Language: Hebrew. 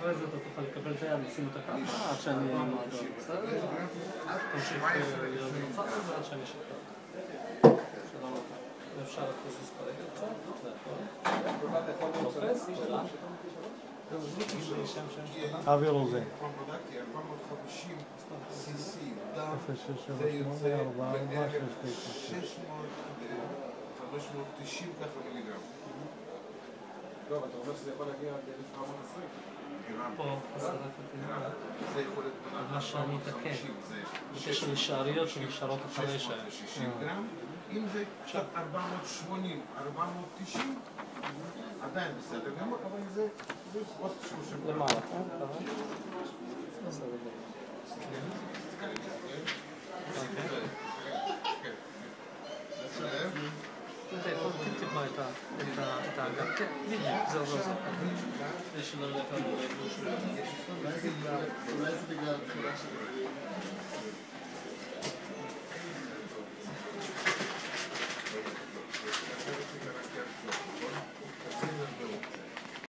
אחרי זה אתה תוכל לקבל את היד, לשים אותה ככה, עד שאני? תמשיך אה, שאני אשחרר. אפשר קצת? תופס? שם. אבי רוזן. פרומפרודקטי 450 cc דם, 067 זה יוצא 44 בערך 699. 600 ל-590 ככה מיליגרם. לא, אבל אתה אומר שזה יכול להגיע עד 1720. גרם. פה. זה יכול להיות מה שאני אתקן. 450, זה בקשר לשאריות שנשארות אחרי ש... 660 גרם. אם זה קצת 480, 490, עדיין בסדר גמור, אבל זה זה עוד 30 גרם. למעלה, כן? בסדר